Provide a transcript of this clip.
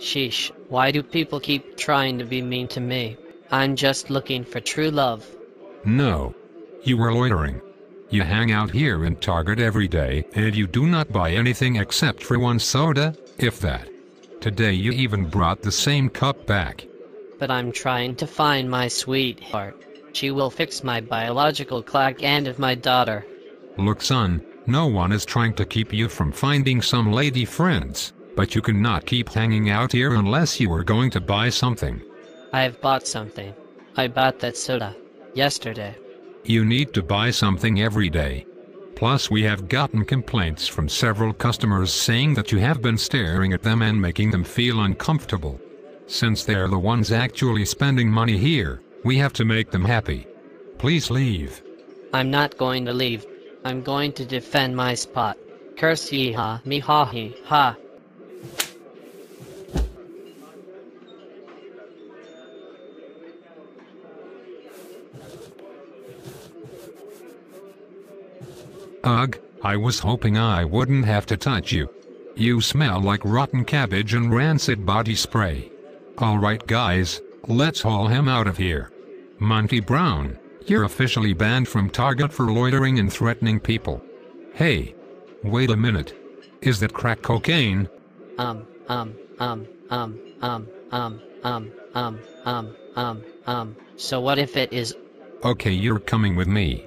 Sheesh, why do people keep trying to be mean to me? I'm just looking for true love. No. You were loitering. You hang out here in Target every day and you do not buy anything except for one soda, if that. Today you even brought the same cup back. But I'm trying to find my sweetheart. She will fix my biological clock and of my daughter. Look son, no one is trying to keep you from finding some lady friends, but you cannot keep hanging out here unless you are going to buy something. I have bought something. I bought that soda. Yesterday. You need to buy something every day. Plus we have gotten complaints from several customers saying that you have been staring at them and making them feel uncomfortable. Since they are the ones actually spending money here, we have to make them happy. Please leave. I'm not going to leave. I'm going to defend my spot. Curse ye ha, me ha he, ha. Ugh, I was hoping I wouldn't have to touch you. You smell like rotten cabbage and rancid body spray. Alright guys, let's haul him out of here. Montie Brown, you're officially banned from Target for loitering and threatening people. Hey, wait a minute. Is that crack cocaine? Um, um, um, um, um, um, um, um, um, um, um. So what if it is? Okay, you're coming with me.